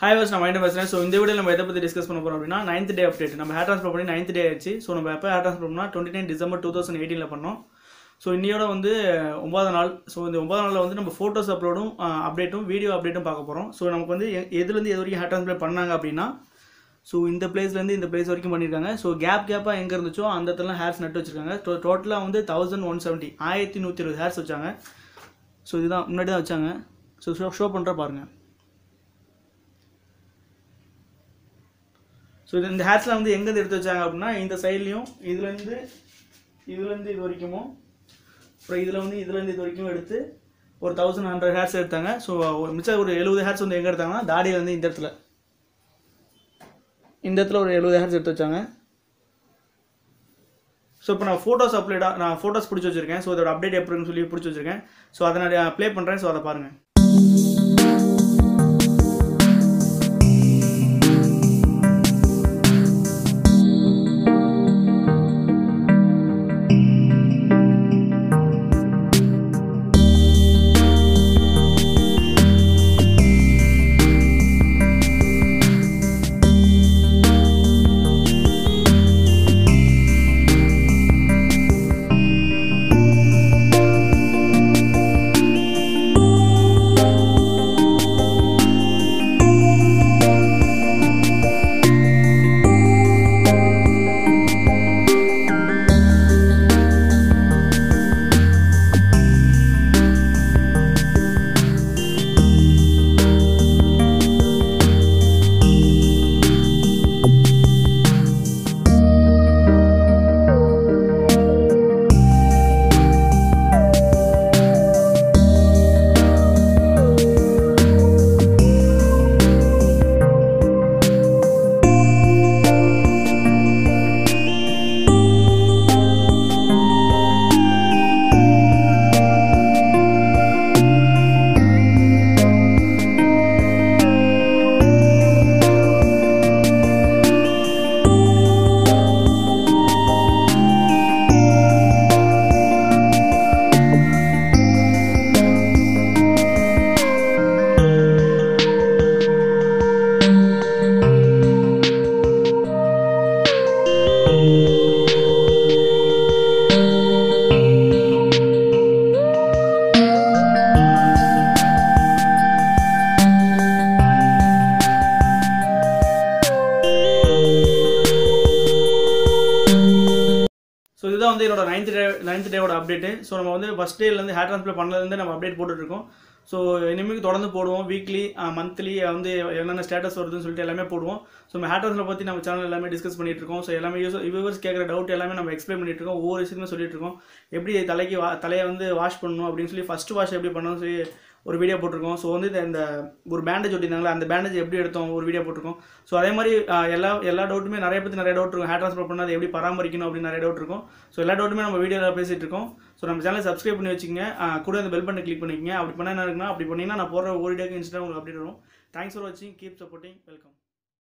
Hi வாஸ் நான் மைண்ட் பேசுகிறேன் ஸோ இந்த வீடியோ நம்ம எதை பற்றி டிஸ்கஸ் பண்ண போகிறோம் அப்படின்னா நைன்த் டே அப்டேட் நம்ம ஹேர் ட்ரான்ஸ்ஃபர் பண்ணி நைன்த் டே ஆயிடுச்சு. ஸோ நம்ம எப்போ ஹேர் ட்ரான்ஸ்ஃபர் பண்ணால் twenty nine December two thousand எயிட்டீனில் பண்ணோம். ஸோ இன்னையோட வந்து ஒன்பதாம் நாள். ஸோ இந்த ஒன்பதாம் நாளில் வந்து நம்ம ஃபோட்டோஸ் அப்லோடும் அப்டேட்டும் வீடியோ அப்டேட்டும் பார்க்க போகிறோம் ஸோ நமக்கு வந்து எதுலேருந்து எது வரைக்கும் ஹேர் ட்ரான்ஸ்ஃபர் பண்ணாங்க அப்படின்னா ஸோ இந்த பிளேஸ்லேருந்து இந்த பிளேஸ் வரைக்கும் பண்ணியிருக்காங்க. ஸோ கேப் கேப்பாக எங்கே இருந்துச்சோ அந்த இடத்துல ஹேர்ஸ் நட்டு வச்சிருக்காங்க. டோட்டலாக வந்து தௌசண்ட் ஒன் செவன்ட்டி ஆயிரத்தி நூற்றி இருபது ஹேர்ஸ் வச்சாங்க. ஸோ இதுதான் முன்னாடி தான் வச்சாங்க. ஸோ ஷோ ஷோ பண்ணுற பாருங்கள் ஸோ இது இந்த ஹேர்ஸில் வந்து எங்கேருந்து எடுத்து வச்சாங்க அப்படின்னா இந்த சைட்லேயும் இதுலேருந்து இதுலேருந்து இது வரைக்குமோ அப்புறம் இதில் வந்து இதுலேருந்து இது வரைக்கும் எடுத்து ஒரு தௌசண்ட் ஹண்ட்ரட் ஹேர்ஸ் எடுத்தாங்க. ஸோ மிச்சம் ஒரு எழுபது ஹேர்ஸ் வந்து எங்கே எடுத்தாங்கன்னா தாடியில் வந்து இந்த இடத்துல. இந்த இடத்துல ஒரு எழுபது ஹேர்ஸ் எடுத்து வச்சாங்க. ஸோ இப்போ நான் ஃபோட்டோஸ் அப்ளேடாக நான் ஃபோட்டோஸ் பிடிச்சி வச்சிருக்கேன். ஸோ அதோட அப்டேட் எப்படின்னு சொல்லி பிடிச்சி வச்சுருக்கேன். ஸோ அதை நான் ப்ளே பண்ணுறேன் ஸோ அதை பாருங்கள் வந்து என்னோட நைன்த் டே நைன்த் டேவோட அப்டேட்டு ஸோ நம்ம வந்து ஃபஸ்ட் டேலேருந்து ஹேர் ட்ரான்ஸ்ஃபர் பண்ணலேருந்து நம்ம அப்டேட் போட்டுட்ருக்கோம். ஸோ இனிமேல் தொடர்ந்து போடுவோம். வீக்லி மந்த்லி வந்து என்னென்ன ஸ்டேட்டஸ் வருதுன்னு சொல்லிட்டு எல்லாமே போடுவோம். ஸோ நம்ம ஹேர் பற்றி நம்ம சேனல் எல்லாமே டிஸ்கஸ் பண்ணிட்டு இருக்கோம் ஸோ எல்லாமே யூஸ் வியூவர்ஸ் கேட்குற டவுட் எல்லாமே நம்ம எக்ஸ்பிளைன் பண்ணிட்டு இருக்கோம் ஒவ்வொரு விஷயத்தையும் சொல்லிட்டு இருக்கோம் எப்படி தலைக்கு வா தலையை வந்து வாஷ் பண்ணணும் அப்படின்னு சொல்லி ஃபஸ்ட் வாஷ் எப்படி பண்ணணும்னு சொல்லி ஒரு வீடியோ போட்டிருக்கோம். ஸோ வந்து இந்த- ஒரு பேண்டேஜ் ஒட்டியிருந்தாங்களா அந்த பேண்டேஜ் எப்படி எடுத்தோம் ஒரு வீடியோ போட்டிருக்கோம். ஸோ அதே மாதிரி எல்லா எல்லா டவுட்டுமே நிறைய பற்றி நிறைய டவுட் இருக்கும். ஹேர் ட்ரான்ஸ்ஃபர் பண்ணால் அதை எப்படி பராமரிக்கணும் அப்படின்னு நிறைய டவுட் இருக்கும். ஸோ எல்லா டவுட்டுமே நம்ம வீடியோவில் பேசிகிட்டு இருக்கோம். ஸோ நம்ம சேனலை சப்ஸ்கிரைப் பண்ணி வச்சுக்கோங்க. கூட அந்த பெல் பட்டனை கிளிக் பண்ணிக்கங்க. அப்படி பண்ணால் என்ன இருக்குன்னா அப்படி பண்ணிங்கன்னா நான் போடுற ஒரு வீடியோக்கு இன்ஸ்டாகிராம் உங்களுக்கு அப்டேட் வரும். தேங்க்ஸ் ஃபார் வாட்சிங் கீப் சப்போர்ட்டிங் வெல்கம்